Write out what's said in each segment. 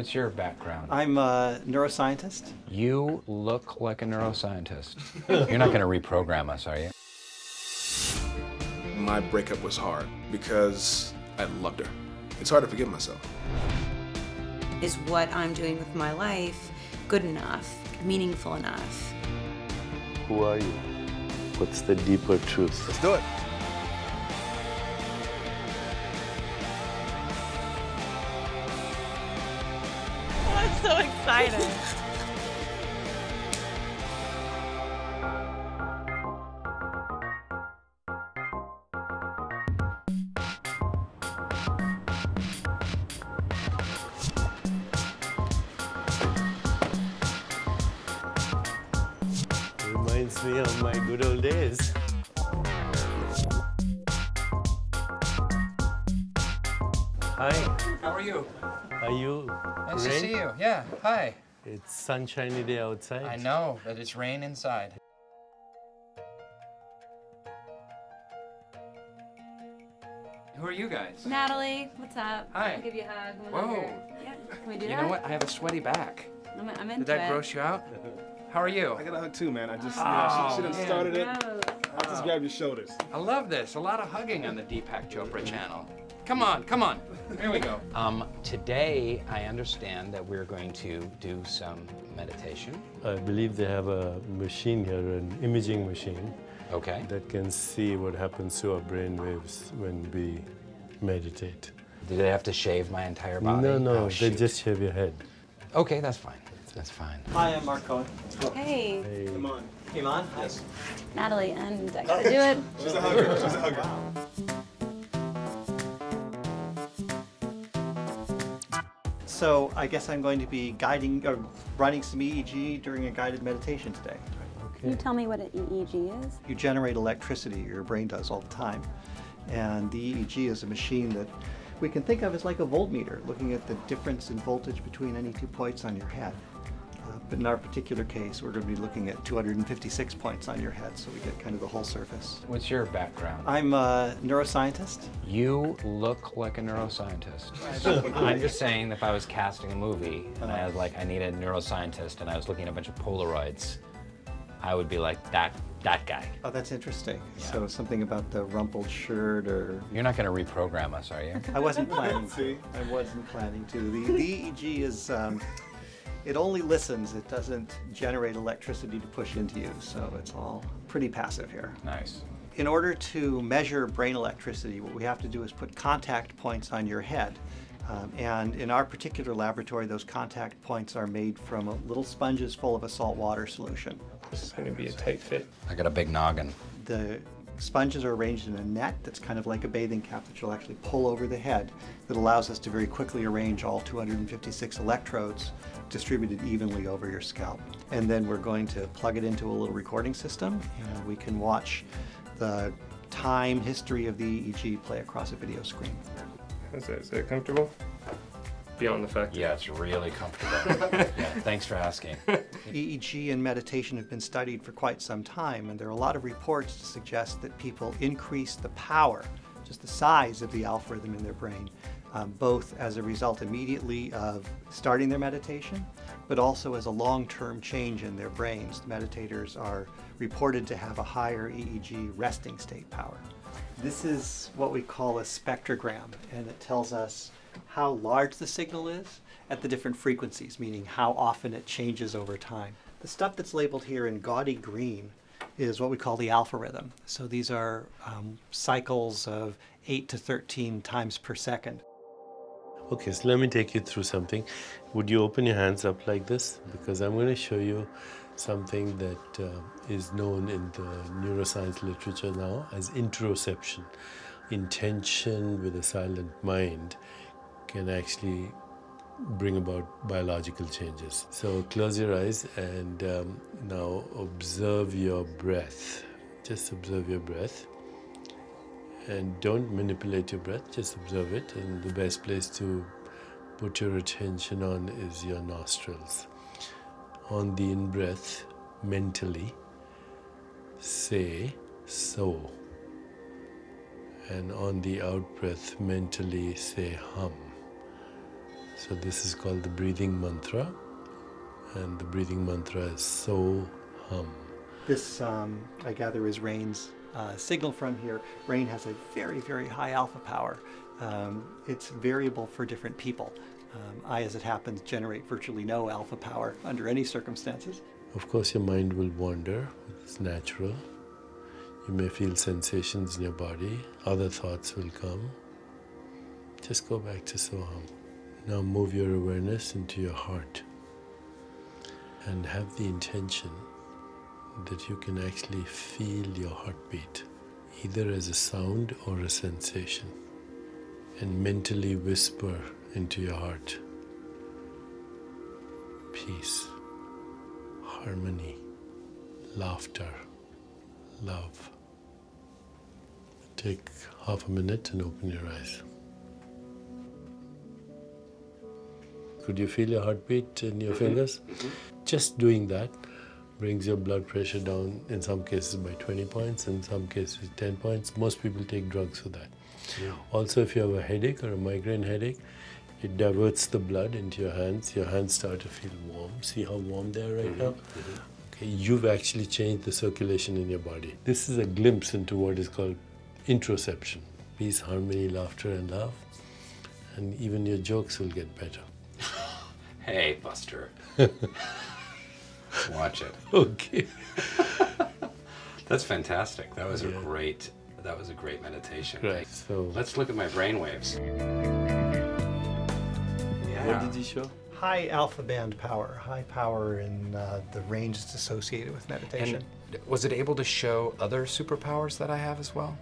What's your background? I'm a neuroscientist. You look like a neuroscientist. You're not going to reprogram us, are you? My breakup was hard because I loved her. It's hard to forgive myself. Is what I'm doing with my life good enough, meaningful enough? Who are you? What's the deeper truth? Let's do it. Excited. Reminds me of my good old days. Hi, How are you? are you? Nice to see you. Yeah, hi. It's sunshiny day outside. I know, but it's rain inside. Who are you guys? Natalie, what's up? Hi. I'll give you a hug. Whoa. Yeah, can we do You that? know what? I have a sweaty back. I'm, I'm Did into that it. gross you out? How are you? I got a hug too, man. I just, Oh, you know, she, she done man. started it. Gross. I just grabbed your shoulders. I love this. A lot of hugging on the Deepak Chopra channel. Come on, come on. Here we go. Um, today, I understand that we're going to do some meditation. I believe they have a machine here, an imaging machine, Okay. that can see what happens to our brain waves when we meditate. Do they have to shave my entire body? No, no, Oh, they just shave your head. Okay, that's fine. That's fine. Hi, I'm Mark Cohen. Hey, Hey. Come on. Iman? Yes. Natalie, and I gotta do it. She's a hugger. She's a hugger. So I guess I'm going to be guiding, or running some EEG during a guided meditation today. Can you tell me what an EEG is? You generate electricity, your brain does all the time. And the EEG is a machine that we can think of as like a voltmeter, looking at the difference in voltage between any two points on your head. Uh, but in our particular case, we're going to be looking at 256 points on your head, so we get kind of the whole surface. What's your background? I'm a neuroscientist. You look like a neuroscientist. I'm just saying, if I was casting a movie and I was like, I need a neuroscientist, and I was looking at a bunch of Polaroids, I would be like that that guy. Oh, that's interesting. So something about the rumpled shirt, or You're not going to reprogram us, are you? I wasn't planning. to. I wasn't planning to. The, the EEG is. Um, it only listens. It doesn't generate electricity to push into you, so it's all pretty passive here. Nice. In order to measure brain electricity, what we have to do is put contact points on your head. Um, and in our particular laboratory, those contact points are made from a little sponges full of a salt water solution. This is going to be a tight fit. I got a big noggin. The sponges are arranged in a net that's kind of like a bathing cap that you'll actually pull over the head that allows us to very quickly arrange all 256 electrodes distributed evenly over your scalp. And then we're going to plug it into a little recording system and we can watch the time history of the EEG play across a video screen. Is that, comfortable? Beyond the fact Yeah, it's really comfortable. yeah, thanks for asking. EEG and meditation have been studied for quite some time, and there are a lot of reports to suggest that people increase the power, just the size of the alpha rhythm in their brain, um, both as a result immediately of starting their meditation, but also as a long-term change in their brains. Meditators are reported to have a higher EEG resting state power. This is what we call a spectrogram, and it tells us how large the signal is at the different frequencies, meaning how often it changes over time. The stuff that's labeled here in gaudy green is what we call the alpha rhythm. So these are um, cycles of 8 to 13 times per second. Okay, so let me take you through something. Would you open your hands up like this? Because I'm going to show you something that uh, is known in the neuroscience literature now as interoception. Intention with a silent mind can actually bring about biological changes. So close your eyes and um, now observe your breath. Just observe your breath and don't manipulate your breath, just observe it. And the best place to put your attention on is your nostrils. On the in breath, mentally say so. And on the out breath, mentally say hum. So this is called the breathing mantra, and the breathing mantra is so hum. This, um, I gather, is Rainn's uh, signal from here. Rain has a very, very high alpha power. Um, it's variable for different people. Um, I, as it happens, generate virtually no alpha power under any circumstances. Of course, your mind will wander, it's natural. You may feel sensations in your body, other thoughts will come. Just go back to Soham. Now move your awareness into your heart and have the intention that you can actually feel your heartbeat, either as a sound or a sensation, and mentally whisper into your heart peace, harmony, laughter, love. Take half a minute and open your eyes. Could you feel your heartbeat in your mm-hmm. fingers? Mm-hmm. Just doing that brings your blood pressure down in some cases by 20 points, in some cases 10 points. Most people take drugs for that. Also, if you have a headache or a migraine headache, it diverts the blood into your hands. Your hands start to feel warm. See how warm they are right mm-hmm. now? Okay, you've actually changed the circulation in your body. This is a glimpse into what is called interoception peace, harmony, laughter, and love. And even your jokes will get better. Hey, Buster. Watch it. Okay. That's fantastic. That was a great. That was a great meditation. Right. So, Let's look at my brain waves. Yeah. what did you show? High alpha band power, high power in uh, the ranges associated with meditation. And was it able to show other superpowers that I have as well?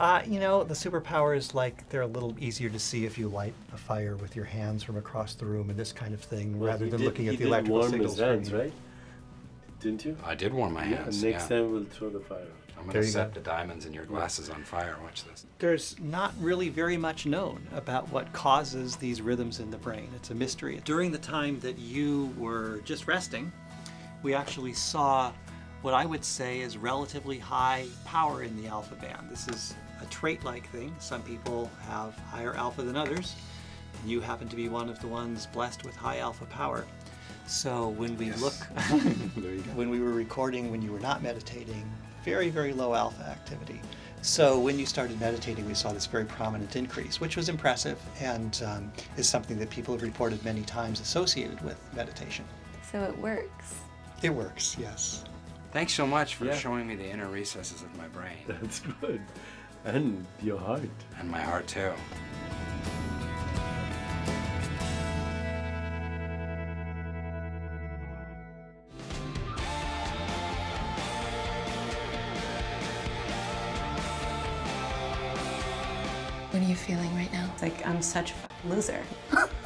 Uh, you know, the superpowers, like, they're a little easier to see if you light a fire with your hands from across the room and this kind of thing, rather than looking at the electrical warm signals. his hands, right? Didn't you? I did warm my hands. Next yeah. time we'll throw the fire. I'm gonna set go. the diamonds in your glasses on fire. Watch this. There's not really very much known about what causes these rhythms in the brain. It's a mystery. During the time that you were just resting, we actually saw what I would say is relatively high power in the alpha band. This is a trait like thing. Some people have higher alpha than others. And you happen to be one of the ones blessed with high alpha power. So when we look, when we were recording, when you were not meditating, very, very low alpha activity. So when you started meditating, we saw this very prominent increase, which was impressive and um, is something that people have reported many times associated with meditation. So it works. It works, yes. Thanks so much for Yeah. showing me the inner recesses of my brain That's good. And your heart. and my heart too. What are you feeling right now? It's like I'm such a loser.